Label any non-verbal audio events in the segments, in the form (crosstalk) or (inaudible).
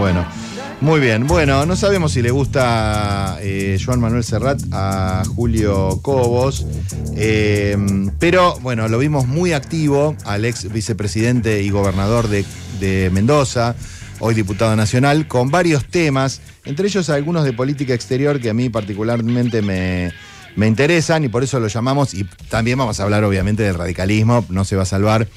Bueno, muy bien. Bueno, no sabemos si le gusta eh, Manuel Serrat a Julio Cobos, eh, pero bueno, lo vimos muy activo al ex vicepresidente y gobernador de, de Mendoza, hoy diputado nacional, con varios temas, entre ellos algunos de política exterior que a mí particularmente me, me interesan y por eso lo llamamos y también vamos a hablar obviamente del radicalismo, no se va a salvar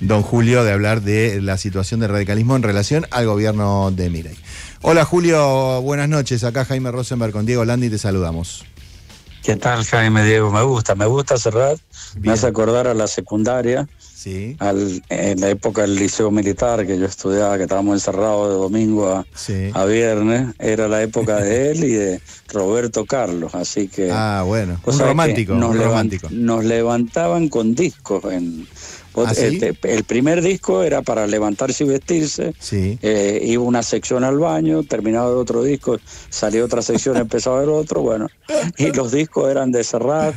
don Julio de hablar de la situación del radicalismo en relación al gobierno de Miray. Hola Julio, buenas noches. Acá Jaime Rosenberg con Diego Landi te saludamos. ¿Qué tal Jaime Diego? Me gusta, me gusta cerrar. Me hace acordar a la secundaria. Sí. Al, en la época del liceo militar que yo estudiaba, que estábamos encerrados de domingo a, Sí. a viernes, era la época de él y de Roberto Carlos, así que... Ah, bueno. Un romántico, nos, un romántico. nos levantaban con discos. En, ¿Ah, sí? este, el primer disco era para levantarse y vestirse. Sí. Eh, iba una sección al baño, terminaba de otro disco, salía otra sección, (laughs) empezaba el otro, bueno. Y los discos eran de Serrat,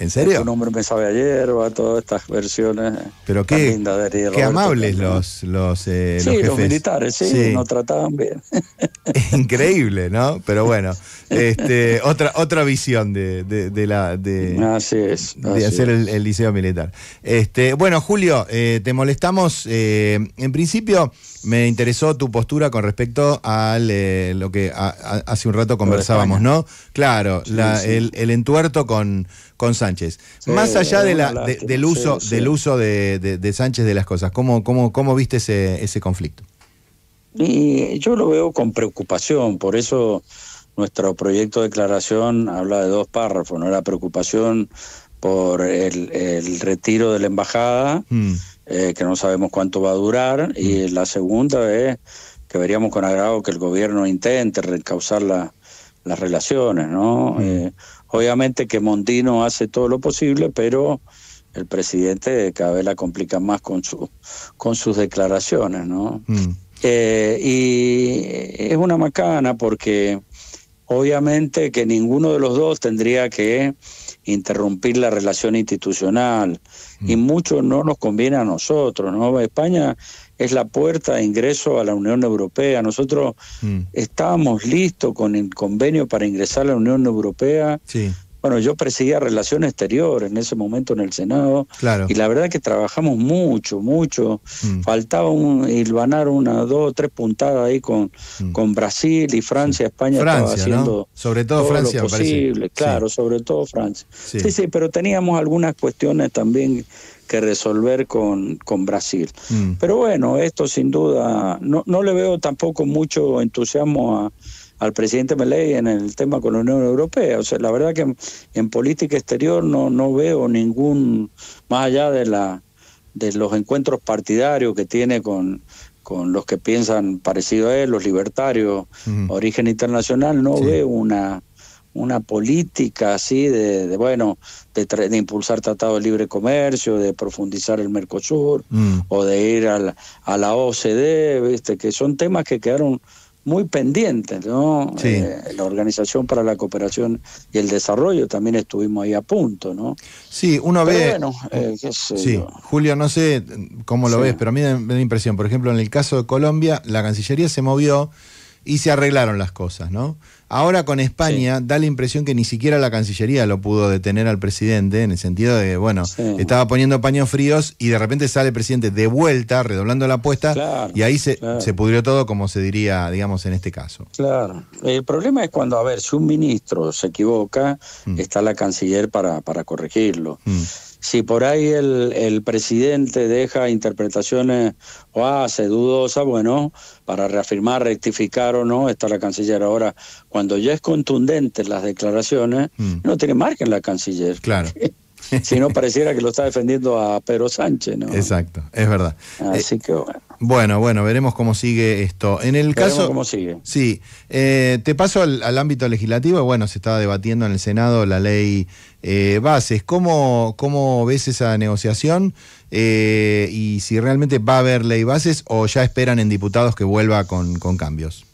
¿En serio? Un hombre me sabe a hierba, todas estas versiones. Pero qué, lindas de qué amables los, los, eh, Sí, los los, jefes. militares, sí, Sí. nos trataban bien. (laughs) Increíble, ¿no? Pero bueno, este, otra, otra visión de, de- de la de, Así es. de hacer el, el liceo militar. Este, bueno, Julio, eh, te molestamos. eh, en principio, me interesó tu postura con respecto a lo que a- a- hace un rato conversábamos. ¿no? Claro, Sí, la- sí. El, el entuerto con, con Sánchez. Sí, Más allá de la, de- del uso, sí, sí. del uso de, de- de Sánchez de las cosas, ¿cómo, cómo, cómo viste ese, ese conflicto? Y yo lo veo con preocupación, por eso nuestro proyecto de declaración habla de dos párrafos, ¿no? La preocupación por el, el retiro de la embajada, Mm, eh, que no sabemos cuánto va a durar, y la segunda es que veríamos con agrado que el gobierno intente reencauzar la- las relaciones, ¿no? Mm. Eh, obviamente que Mondino hace todo lo posible, pero el presidente cada vez la complica más con, su, con sus declaraciones, ¿no? mm, Eh, y es una macana porque obviamente que ninguno de los dos tendría que interrumpir la relación institucional y mucho no nos conviene a nosotros, ¿no? España es la puerta de ingreso a la Unión Europea. Nosotros mm. estábamos listos con el convenio para ingresar a la Unión Europea. Sí, Bueno, yo presidía Relaciones Exteriores en ese momento en el Senado claro. y la verdad que trabajamos mucho, mucho. Mm, Faltaba un, hilvanar una, dos, tres puntadas ahí con, mm. con Brasil y Francia. España estaba Francia, haciendo ¿no? Sobre todo, todo Francia, lo posible, Sí, claro, sobre todo Francia. sí. Sí. sí, pero teníamos algunas cuestiones también que resolver con, con Brasil. Mm, Pero bueno, esto sin duda, no, no le veo tampoco mucho entusiasmo a- al presidente Milei en el tema con la Unión Europea. O sea, la verdad que en, en política exterior no, no veo ningún, más allá de la de los encuentros partidarios que tiene con, con los que piensan parecido a él, los libertarios, origen internacional, no Sí. veo una una política así de, de, bueno de, de impulsar tratados de libre comercio de profundizar el Mercosur Mm, o de ir a la, a la OCDE, ¿viste? que son temas que quedaron muy pendientes, ¿no? Sí. Eh, la Organización para la Cooperación y el Desarrollo también estuvimos ahí a punto, ¿no? Sí, uno Pero ve. bueno, eh, qué sé Sí, yo. Julio, no sé cómo lo Sí. ves, pero a mí me da la impresión, por ejemplo, en el caso de Colombia, la Cancillería se movió y se arreglaron las cosas, ¿no? Ahora con España da la impresión que ni siquiera la Cancillería lo pudo detener al presidente, en el sentido de, bueno, Sí. estaba poniendo paños fríos y de repente sale el presidente de vuelta, redoblando la apuesta, Claro, y ahí se, claro. se pudrió todo, como se diría, digamos, en este caso. Claro. El problema es cuando, a ver, si un ministro se equivoca, Mm. está la canciller para, para corregirlo. Mm, Si por ahí el, el presidente deja interpretaciones o hace dudosas, bueno, para reafirmar, rectificar o no, está la canciller. Ahora, cuando ya es contundente las declaraciones, Mm. no tiene margen la canciller. Claro. (laughs) si no pareciera que lo está defendiendo a Pedro Sánchez, ¿no? Exacto, es verdad. Así que bueno, Bueno, bueno, veremos cómo sigue esto. En el veremos caso. cómo sigue. Sí, eh, te paso al, al ámbito legislativo. Bueno, se estaba debatiendo en el Senado la ley eh, bases. ¿Cómo, ¿Cómo ves esa negociación? Eh, y si realmente va a haber ley bases o ya esperan en diputados que vuelva con, con cambios.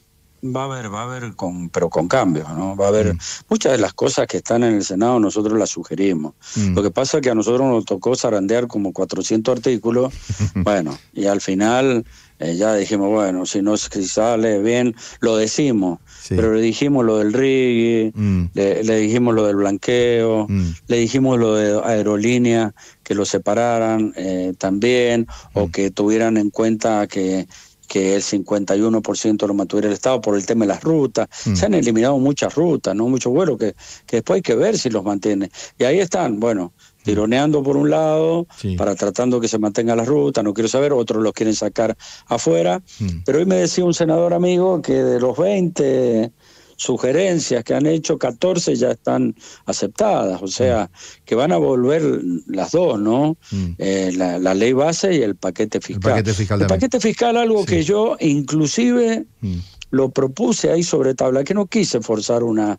Va a haber, va a haber, con, pero con cambios, ¿no? Va a haber Mm. muchas de las cosas que están en el Senado, nosotros las sugerimos. Mm. Lo que pasa es que a nosotros nos tocó zarandear como 400 artículos, (laughs) bueno, y al final eh, ya dijimos, bueno, si no si sale bien, lo decimos. Pero le dijimos lo del rig, mm. le, dijimos lo del blanqueo, mm. le dijimos lo de aerolínea, que lo separaran eh, también, o que tuvieran en cuenta que que el 51% lo mantuviera el Estado por el tema de las rutas. Se han eliminado muchas rutas, no muchos vuelos que, que después hay que ver si los mantiene. Y ahí están, bueno, tironeando por un lado, para tratando que se mantenga la ruta, no quiero saber, otros los quieren sacar afuera. Mm. Pero hoy me decía un senador amigo que de los 20 sugerencias que han hecho, 14 ya están aceptadas, o sea, mm. que van a volver las dos, ¿no? Mm. Eh, la, ley base y el paquete fiscal. El paquete fiscal, algo que yo inclusive lo propuse ahí sobre tabla, que no quise forzar una,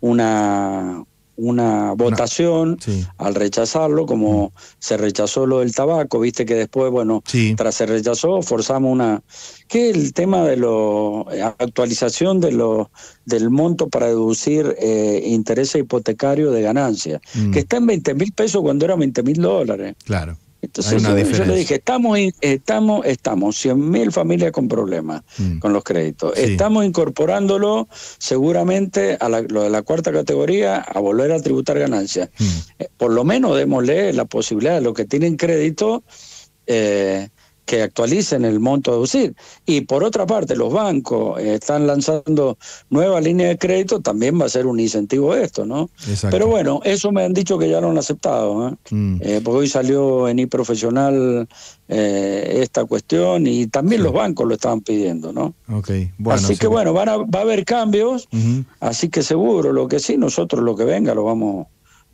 una, una votación al rechazarlo, como mm. se rechazó lo del tabaco, viste que después, bueno, tras se rechazó, forzamos una que el tema de la eh, actualización de lo del monto para deducir eh, interés hipotecario de ganancia, mm. que está en 20 mil pesos cuando era 20 mil dólares. Claro. Entonces yo, le dije, estamos, estamos, estamos, 100.000 familias con problemas mm. con los créditos. Estamos incorporándolo seguramente a lo de la cuarta categoría a volver a tributar ganancias. Mm. Eh, por lo menos démosle la posibilidad de los que tienen crédito eh, que actualicen el monto a deducir. Y por otra parte, los bancos eh, están lanzando nuevas líneas de crédito, también va a ser un incentivo esto, ¿no? Pero bueno, eso me han dicho que ya lo han aceptado, ¿eh? Mm. Eh, porque hoy salió en iProfesional esta cuestión y también los bancos lo estaban pidiendo, ¿no? Okay. Bueno, así que bueno, van a, va a haber cambios, así que seguro, lo que sí, nosotros lo que venga lo vamos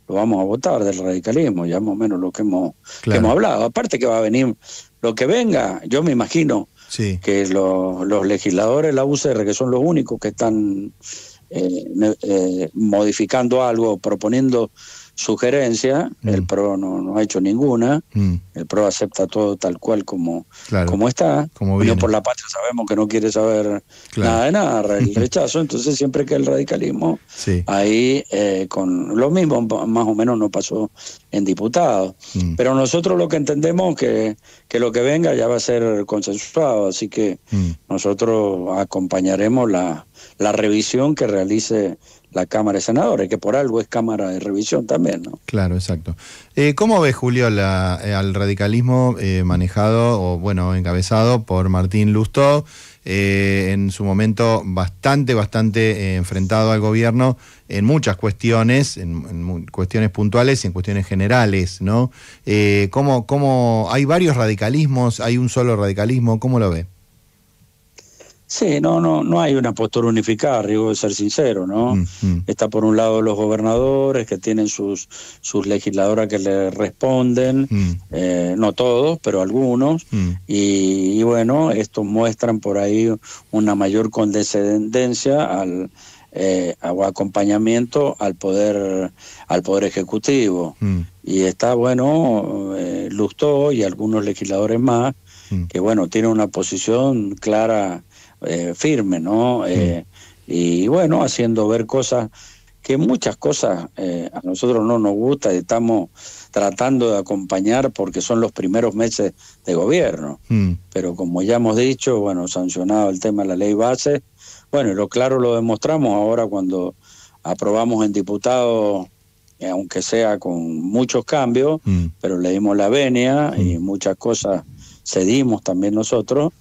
lo vamos a votar del radicalismo, ya más o menos lo que hemos, que hemos hablado. Aparte que va a venir lo que venga, yo me imagino que los legisladores de la UCR, que son los únicos que están eh, eh, modificando algo, proponiendo sugerencia, mm. el PRO no, ha hecho ninguna, mm. el PRO acepta todo tal cual como, como está, como por la patria sabemos que no quiere saber nada de nada, el (laughs) rechazo, entonces siempre que el radicalismo, ahí eh, con lo mismo más o menos no pasó en diputados, mm. pero nosotros lo que entendemos que, que lo que venga ya va a ser consensuado, así que nosotros acompañaremos la, la revisión que realice la Cámara de Senadores, que por algo es Cámara de Revisión también, ¿no? Claro, exacto. Eh, ¿Cómo ves, Julio, la, eh, al radicalismo eh, manejado o, bueno, encabezado por Martín Lustó, en su momento bastante, bastante enfrentado al gobierno en muchas cuestiones, en, cuestiones puntuales y en cuestiones generales, ¿no? ¿cómo, ¿Cómo hay varios radicalismos, hay un solo radicalismo? ¿Cómo lo ve? Sí, no, no, no hay una postura unificada, riesgo de ser sincero, ¿no? Mm, mm. Está por un lado los gobernadores que tienen sus, sus legisladoras que le responden, mm. eh, no todos, pero algunos, y, bueno, estos muestran por ahí una mayor condescendencia al eh, o acompañamiento al poder al poder ejecutivo y está bueno eh, Lustó y algunos legisladores más que bueno tienen una posición clara eh, firme, ¿no? Eh, y bueno, haciendo ver cosas que muchas cosas eh, a nosotros no nos gusta y estamos tratando de acompañar porque son los primeros meses de gobierno. Mm. Pero como ya hemos dicho, bueno, sancionado el tema de la ley base, bueno, y lo claro lo demostramos ahora cuando aprobamos en diputados, aunque sea con muchos cambios, mm. pero le dimos la venia y mm. muchas cosas cedimos también nosotros,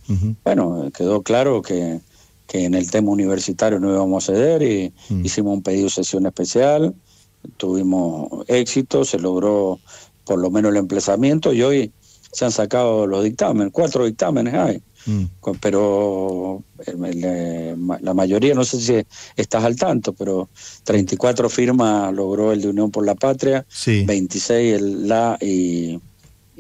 bueno, quedó claro que, que, en el tema universitario no íbamos a ceder y hicimos un pedido de sesión especial, tuvimos éxito, se logró por lo menos el emplazamiento y hoy se han sacado los dictámenes, cuatro dictámenes hay. Mm. Pero la mayoría, no sé si estás al tanto, pero 34 firmas logró el de Unión por la Patria, 26 el LA y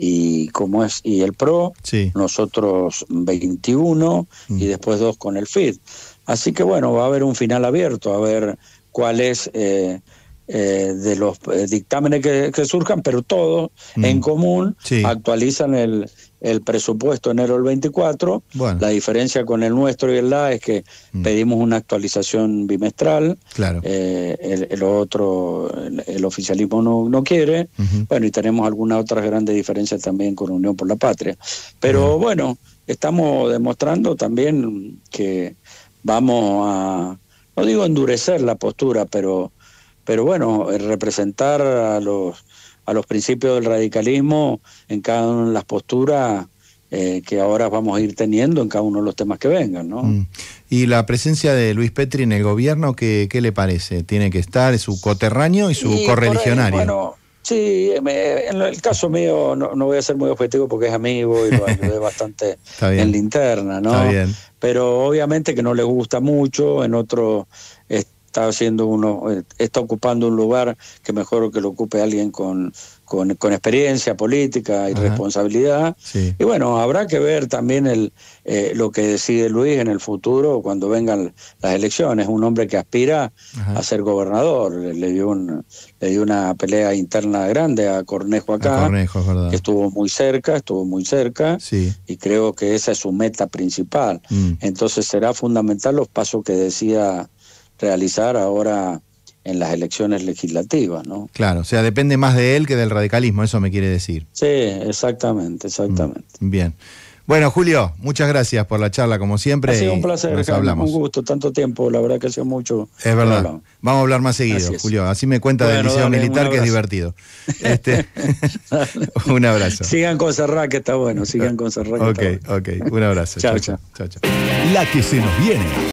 y como es y el Pro, nosotros 21 y mm. después dos con el FID. Así que bueno, va a haber un final abierto, a ver cuál es eh, eh, de los eh, dictámenes que, surjan, pero todos mm. en común actualizan el, el presupuesto enero del 24. La diferencia con el nuestro y el LA es que mm. pedimos una actualización bimestral. Claro. Eh, el, otro, el, oficialismo no, no quiere. Bueno, y tenemos algunas otras grandes diferencias también con Unión por la Patria. Pero bueno, estamos demostrando también que vamos a, no digo endurecer la postura, pero pero bueno, representar a los, a los principios del radicalismo en cada una de las posturas eh, que ahora vamos a ir teniendo en cada uno de los temas que vengan. ¿no? Mm. ¿Y la presencia de Luis Petri en el gobierno, qué, qué le parece? ¿Tiene que estar, es su coterráneo y su correligionario? Bueno, sí, en el caso mío no, no, voy a ser muy objetivo porque es amigo y lo (laughs) ayudé bastante en la interna, ¿no? Está bien. Pero obviamente que no le gusta mucho, en otro está haciendo uno, eh, está ocupando un lugar que mejor que lo ocupe alguien con, con, experiencia política y responsabilidad. Y bueno, habrá que ver también el, eh, lo que decide Luis en el futuro cuando vengan las elecciones. Un hombre que aspira a ser gobernador. Le, dio un, le dio una pelea interna grande a Cornejo acá, que estuvo muy cerca, estuvo muy cerca. Y creo que esa es su meta principal. Mm. Entonces será fundamental los pasos que decía realizar ahora en las elecciones legislativas, ¿no? Claro, o sea, depende más de él que del radicalismo, eso me quiere decir. Sí, exactamente, exactamente. Mm, bien. Bueno, Julio, muchas gracias por la charla, como siempre. Ha sido un placer, un gusto, tanto tiempo, la verdad que ha sido mucho. Es verdad. Vamos a hablar más seguido, Julio. Así me cuenta del liceo militar, que es divertido. (laughs) Este, (laughs) un abrazo. Sigan con Serrat, que está bueno, sigan con Serrat. Ok, ok, un abrazo. chao, chao. La que se nos viene.